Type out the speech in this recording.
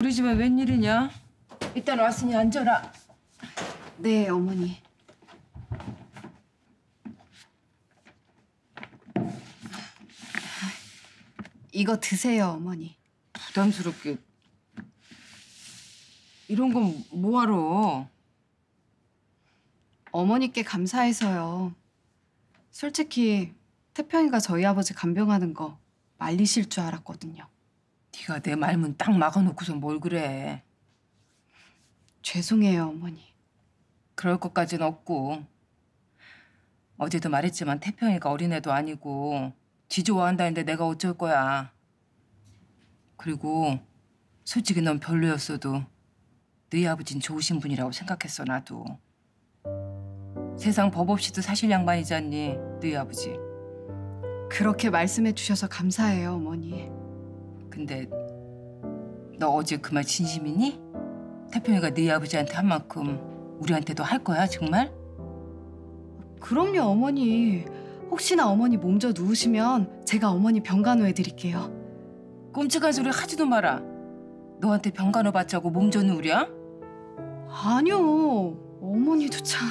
우리 집에 웬일이냐? 일단 왔으니 앉아라. 네, 어머니. 이거 드세요, 어머니. 부담스럽게. 이런 건 뭐하러? 어머니께 감사해서요. 솔직히 태평이가 저희 아버지 간병하는 거 말리실 줄 알았거든요. 네가 내 말문 딱 막아놓고서 뭘 그래. 죄송해요, 어머니. 그럴 것까진 없고. 어제도 말했지만 태평이가 어린애도 아니고 지 좋아한다는데 내가 어쩔 거야. 그리고 솔직히 넌 별로였어도 너희 아버진 좋으신 분이라고 생각했어 나도. 세상 법 없이도 사실 양반이잖니 너희 아버지. 그렇게 말씀해 주셔서 감사해요, 어머니. 근데 너 어제 그 말 진심이니? 태평이가 네 아버지한테 한 만큼 우리한테도 할 거야 정말? 그럼요, 어머니. 혹시나 어머니 몸져 누우시면 제가 어머니 병간호 해드릴게요. 끔찍한 소리 하지도 마라. 너한테 병간호 받자고 몸 좋는 우리야? 아니요, 어머니도 참.